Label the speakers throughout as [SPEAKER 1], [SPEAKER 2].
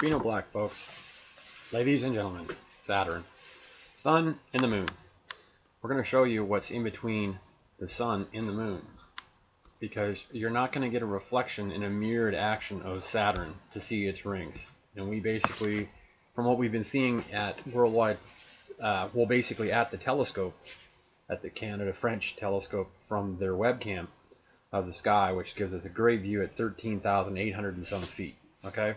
[SPEAKER 1] Beano Black, folks. Ladies and gentlemen, Saturn. Sun and the moon. We're going to show you what's in between the sun and the moon. Because you're not going to get a reflection in a mirrored action of Saturn to see its rings. And we basically, from what we've been seeing at worldwide, uh, well, basically at the telescope, at the Canada French telescope from their webcam of the sky, which gives us a great view at 13,800 and some feet. Okay,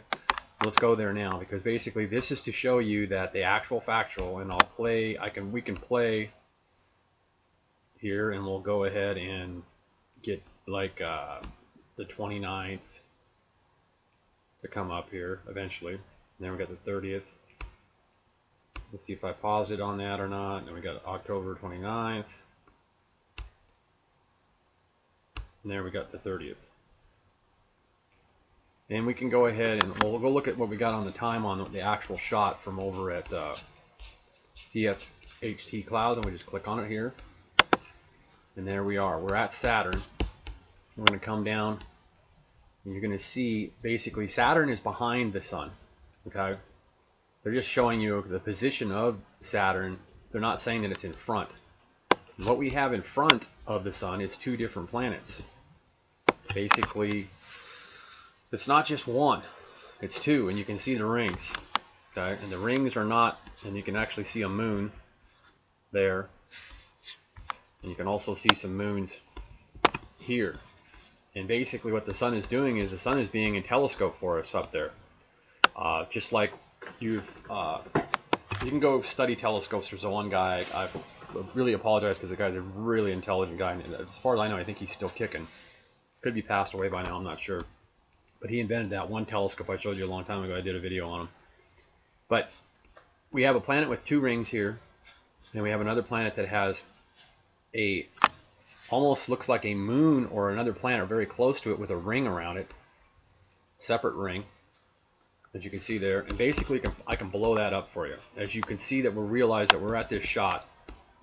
[SPEAKER 1] let's go there now because basically this is to show you that the actual factual, and I'll play. I can we can play here, and we'll go ahead and get like uh, the 29th to come up here eventually. And then we got the 30th. Let's see if I pause it on that or not. And then we got October 29th. And there we got the 30th. And we can go ahead and we'll go look at what we got on the time on the actual shot from over at uh, CFHT Clouds. And we just click on it here. And there we are. We're at Saturn. We're going to come down. And you're going to see basically Saturn is behind the sun. Okay. They're just showing you the position of Saturn. They're not saying that it's in front. And what we have in front of the sun is two different planets basically it's not just one it's two and you can see the rings okay? And the rings are not and you can actually see a moon there. And you can also see some moons here. And basically what the sun is doing is the sun is being a telescope for us up there. Uh, just like you've uh, you can go study telescopes. There's one guy i really apologize because the guy's a really intelligent guy and as far as i know i think he's still kicking. Could be passed away by now, I'm not sure. But he invented that one telescope I showed you a long time ago. I did a video on him. But we have a planet with two rings here. And we have another planet that has a almost looks like a moon or another planet very close to it with a ring around it. Separate ring. As you can see there. And basically I can blow that up for you. As you can see that we realize that we're at this shot.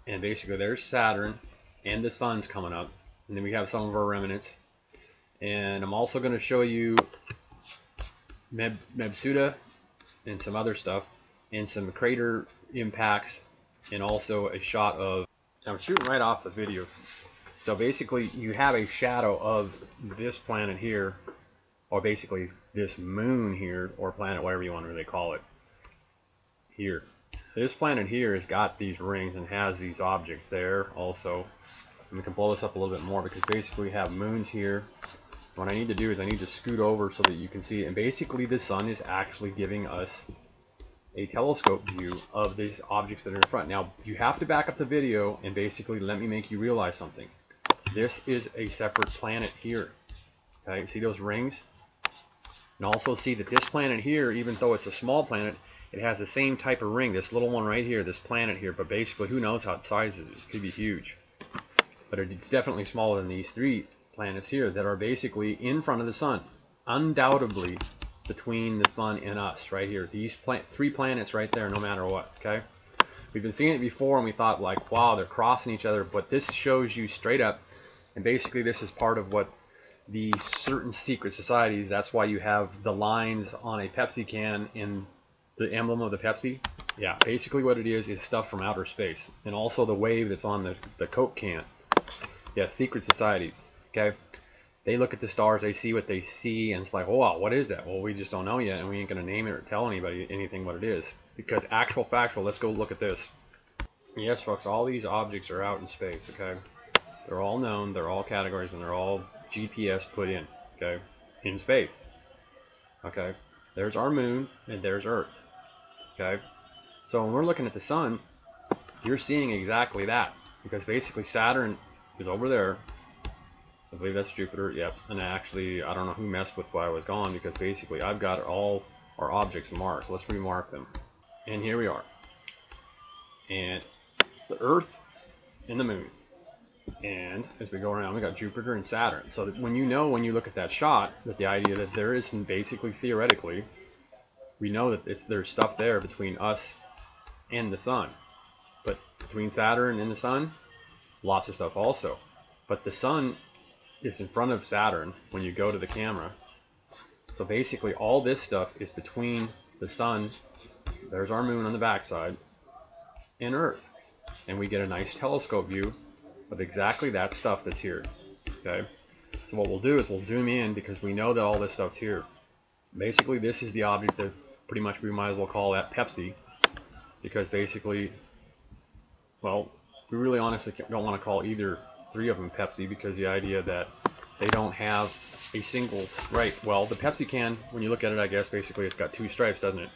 [SPEAKER 1] And basically there's Saturn and the sun's coming up. And then we have some of our remnants and I'm also going to show you Meb Mabsuta and some other stuff and some crater impacts and also a shot of I'm shooting right off the video. So basically you have a shadow of this planet here or basically this moon here or planet whatever you want to really call it here. This planet here has got these rings and has these objects there also. And we can blow this up a little bit more because basically we have moons here what I need to do is I need to scoot over so that you can see it. And basically the sun is actually giving us a telescope view of these objects that are in front. Now, you have to back up the video and basically let me make you realize something. This is a separate planet here. Okay, see those rings? And also see that this planet here, even though it's a small planet, it has the same type of ring. This little one right here, this planet here, but basically who knows how its size. It could be huge. But it's definitely smaller than these three planets here that are basically in front of the sun, undoubtedly between the sun and us right here. These three planets right there, no matter what, okay? We've been seeing it before and we thought like, wow, they're crossing each other, but this shows you straight up, and basically this is part of what the certain secret societies, that's why you have the lines on a Pepsi can in the emblem of the Pepsi. Yeah, basically what it is is stuff from outer space. And also the wave that's on the, the Coke can. Yeah, secret societies. Okay. They look at the stars, they see what they see, and it's like, oh, wow, what is that? Well, we just don't know yet, and we ain't going to name it or tell anybody anything what it is. Because actual factual, let's go look at this. Yes, folks, all these objects are out in space, okay? They're all known, they're all categories, and they're all GPS put in, okay? In space, okay? There's our moon, and there's Earth, okay? So when we're looking at the sun, you're seeing exactly that. Because basically Saturn is over there, I believe that's Jupiter, yep. And actually, I don't know who messed with why I was gone because basically I've got all our objects marked. Let's remark them. And here we are. And the Earth and the Moon. And as we go around, we got Jupiter and Saturn. So that when you know, when you look at that shot, that the idea that there is basically, theoretically, we know that it's there's stuff there between us and the Sun. But between Saturn and the Sun, lots of stuff also. But the Sun is in front of Saturn when you go to the camera. So basically all this stuff is between the sun, there's our moon on the backside, and Earth. And we get a nice telescope view of exactly that stuff that's here. Okay? So what we'll do is we'll zoom in because we know that all this stuff's here. Basically, this is the object that pretty much we might as well call that Pepsi because basically, well, we really honestly don't want to call either three of them Pepsi because the idea that they don't have a single stripe. Well, the Pepsi can, when you look at it, I guess basically it's got two stripes, doesn't it?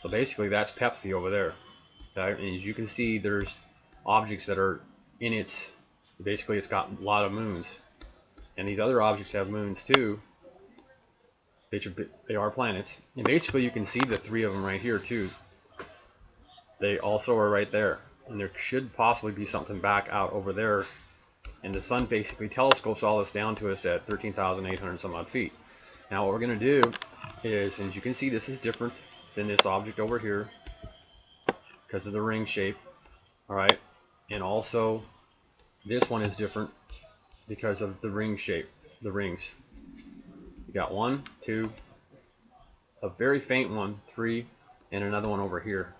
[SPEAKER 1] So basically that's Pepsi over there. And as you can see, there's objects that are in its, basically it's got a lot of moons. And these other objects have moons too. They are planets. And basically you can see the three of them right here too. They also are right there. And there should possibly be something back out over there. And the sun basically telescopes all this down to us at 13,800 some odd feet. Now what we're going to do is, as you can see, this is different than this object over here because of the ring shape. All right. And also this one is different because of the ring shape, the rings. You got one, two, a very faint one, three, and another one over here,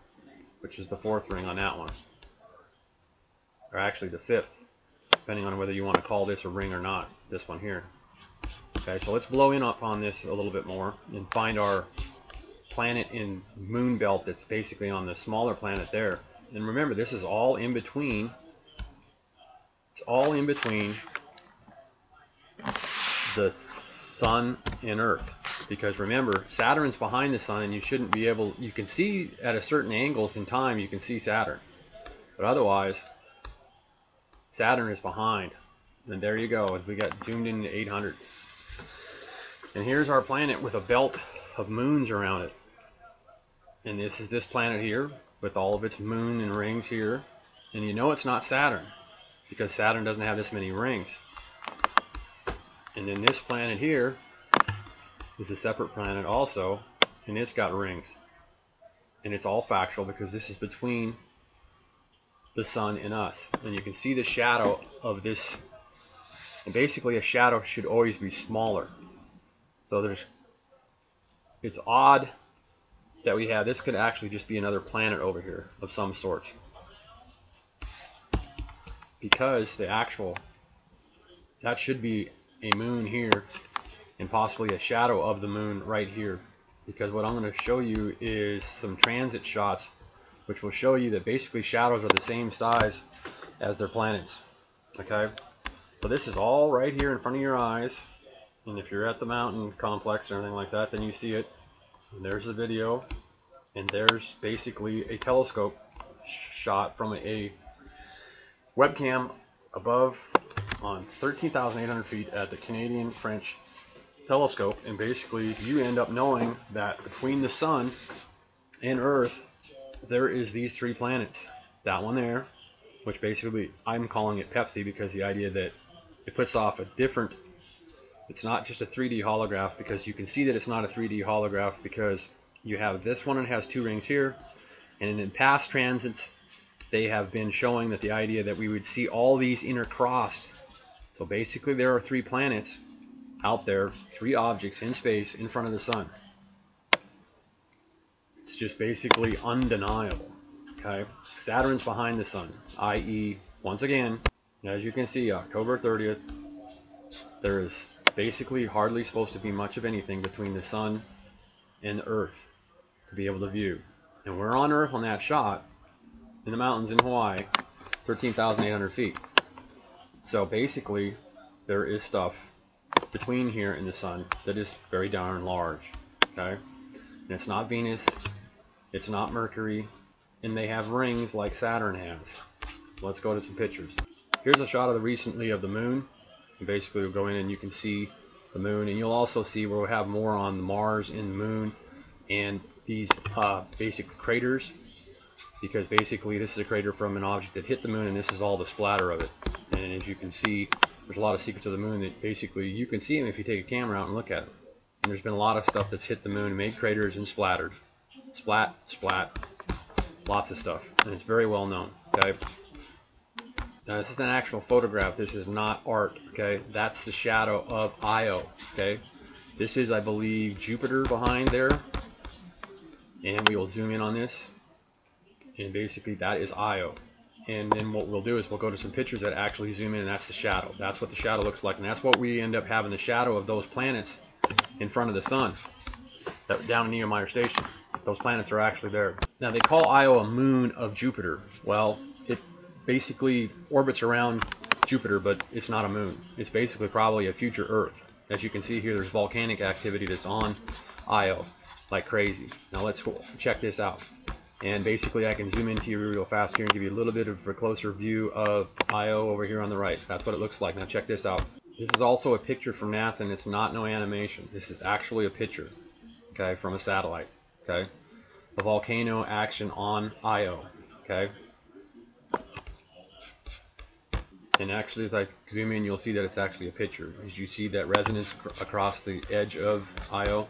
[SPEAKER 1] which is the fourth ring on that one. Or actually the fifth, depending on whether you want to call this a ring or not, this one here. Okay, so let's blow in up on this a little bit more and find our planet in moon belt that's basically on the smaller planet there. And remember, this is all in between. It's all in between the sun and Earth. Because remember, Saturn's behind the sun and you shouldn't be able, you can see at a certain angles in time, you can see Saturn. But otherwise, Saturn is behind. And there you go, we got zoomed in to 800. And here's our planet with a belt of moons around it. And this is this planet here with all of its moon and rings here. And you know it's not Saturn because Saturn doesn't have this many rings. And then this planet here is a separate planet also, and it's got rings. And it's all factual because this is between the sun in us. And you can see the shadow of this. And basically a shadow should always be smaller. So there's, it's odd that we have. This could actually just be another planet over here of some sort. Because the actual, that should be a moon here and possibly a shadow of the moon right here because what I'm going to show you is some transit shots which will show you that basically shadows are the same size as their planets okay? So this is all right here in front of your eyes and if you're at the mountain complex or anything like that then you see it. And there's the video and there's basically a telescope shot from a, webcam above on 13,800 feet at the Canadian French telescope. And basically you end up knowing that between the sun and earth there is these three planets that one there which basically i'm calling it pepsi because the idea that it puts off a different it's not just a 3d holograph because you can see that it's not a 3d holograph because you have this one and it has two rings here and in past transits they have been showing that the idea that we would see all these intercrossed so basically there are three planets out there, three objects in space in front of the sun. It's just basically undeniable. Okay, Saturn's behind the sun, i.e., once again, as you can see, October 30th, there is basically hardly supposed to be much of anything between the sun and Earth to be able to view. And we're on Earth on that shot in the mountains in Hawaii, 13,800 feet. So basically, there is stuff between here and the sun that is very darn large. Okay, and it's not Venus, it's not Mercury, and they have rings like Saturn has. Let's go to some pictures. Here's a shot of the recently of the moon. Basically, we'll go in and you can see the moon, and you'll also see where we have more on the Mars and the moon, and these uh, basic craters because basically this is a crater from an object that hit the moon and this is all the splatter of it and as you can see there's a lot of secrets of the moon that basically you can see them if you take a camera out and look at them and there's been a lot of stuff that's hit the moon and made craters and splattered splat splat lots of stuff and it's very well known okay now this is an actual photograph this is not art okay that's the shadow of Io okay this is I believe Jupiter behind there And we will zoom in on this. And basically that is Io. And then what we'll do is we'll go to some pictures that actually zoom in and that's the shadow. That's what the shadow looks like. And that's what we end up having the shadow of those planets in front of the sun that down in Nehemiah Station. Those planets are actually there. Now they call Io a moon of Jupiter. Well, it basically orbits around Jupiter, but it's not a moon. It's basically probably a future Earth. As you can see here, there's volcanic activity that's on Io like crazy. Now let's check this out. And basically I can zoom into you real fast here and give you a little bit of a closer view of Io over here on the right. That's what it looks like. Now check this out. This is also a picture from NASA and it's not no animation. This is actually a picture, okay, from a satellite, okay? The volcano action on Io, okay? And actually, as I zoom in, you'll see that it's actually a picture. As you see that resonance across the edge of Io,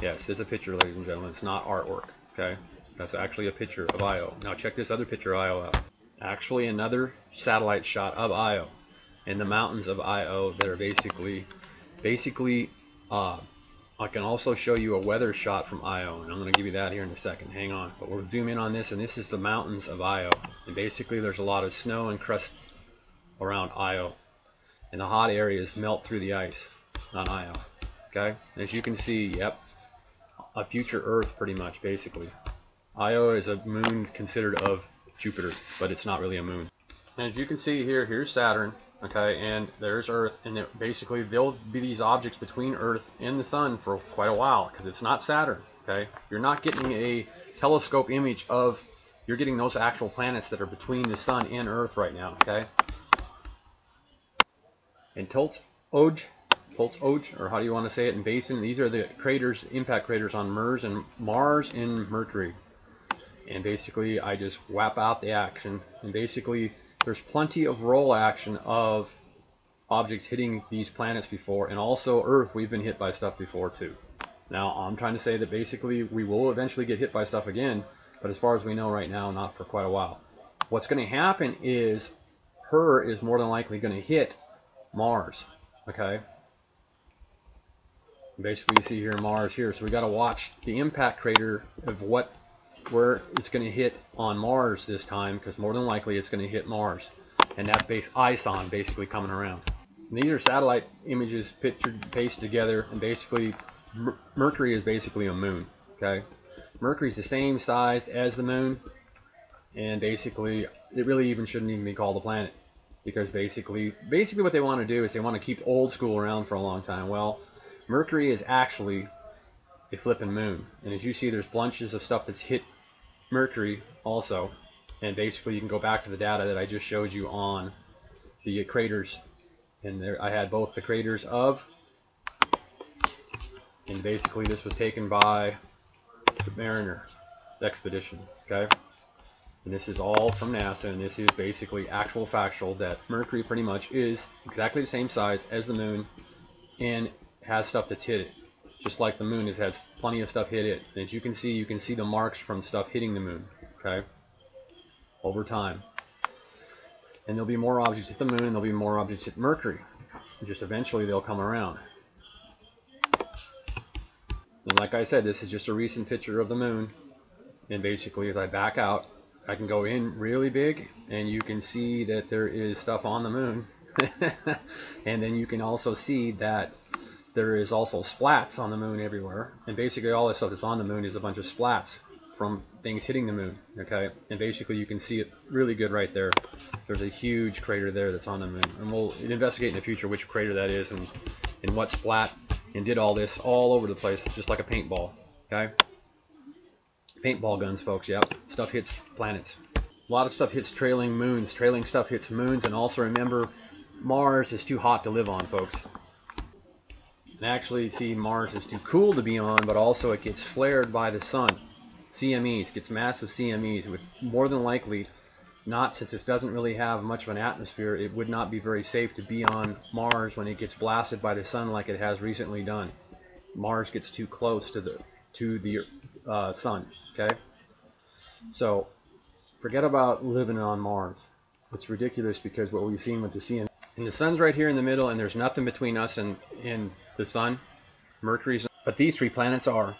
[SPEAKER 1] yes, it's a picture, ladies and gentlemen. It's not artwork, okay? That's actually a picture of Io. Now check this other picture of Io out. Actually, another satellite shot of Io in the mountains of Io that are basically, basically, uh, I can also show you a weather shot from Io, and I'm going to give you that here in a second. Hang on. But we'll zoom in on this, and this is the mountains of Io. And basically, there's a lot of snow and crust around Io. And the hot areas melt through the ice on Io. Okay? As you can see, yep, a future Earth pretty much, basically. Io is a moon considered of Jupiter, but it's not really a moon. And as you can see here, here's Saturn, okay, and there's Earth, and it, basically there'll be these objects between Earth and the Sun for quite a while, because it's not Saturn, okay? You're not getting a telescope image of, you're getting those actual planets that are between the Sun and Earth right now, okay? And Tolts Oj, Tolts Oj, or how do you want to say it, in Basin, these are the craters, impact craters on Mars and Mars and Mercury. And basically, I just whap out the action, and basically, there's plenty of roll action of objects hitting these planets before, and also Earth, we've been hit by stuff before too. Now, I'm trying to say that basically we will eventually get hit by stuff again, but as far as we know right now, not for quite a while. What's going to happen is her is more than likely going to hit Mars, okay? Basically, you see here Mars here, so we got to watch the impact crater of what where it's going to hit on Mars this time, because more than likely it's going to hit Mars, and that's base ISON basically coming around. And these are satellite images pictured, pasted together, and basically Mercury is basically a moon. Okay, Mercury is the same size as the moon, and basically it really even shouldn't even be called a planet because basically basically what they want to do is they want to keep old school around for a long time. Well, Mercury is actually a flipping moon, and as you see, there's bunches of stuff that's hit Mercury also, and basically you can go back to the data that I just showed you on the craters, and there I had both the craters of, and basically this was taken by the Mariner expedition. Okay. And this is all from NASA, and this is basically actual factual that Mercury pretty much is exactly the same size as the moon and has stuff that's hit it. Just like the moon has has plenty of stuff hit it. And as you can see, you can see the marks from stuff hitting the moon, okay? Over time. And there'll be more objects at the moon, and there'll be more objects at Mercury. And just eventually they'll come around. And like I said, this is just a recent picture of the moon. And basically, as I back out, I can go in really big and you can see that there is stuff on the moon. and then you can also see that there is also splats on the moon everywhere. And basically all the stuff that's on the moon is a bunch of splats from things hitting the moon. Okay, and basically you can see it really good right there. There's a huge crater there that's on the moon. And we'll investigate in the future which crater that is and, and what splat and did all this all over the place, just like a paintball. Okay? Paintball guns, folks, yep. Stuff hits planets. A lot of stuff hits trailing moons. Trailing stuff hits moons. And also remember, Mars is too hot to live on, folks. And actually, see, Mars is too cool to be on, but also it gets flared by the sun. CMEs, gets massive CMEs, with more than likely not, since this doesn't really have much of an atmosphere, it would not be very safe to be on Mars when it gets blasted by the sun like it has recently done. Mars gets too close to the to the uh, sun. Okay? So, forget about living on Mars. It's ridiculous because what we've seen with the CN. And the sun's right here in the middle, and there's nothing between us and, and the sun. Mercury's. But these three planets are.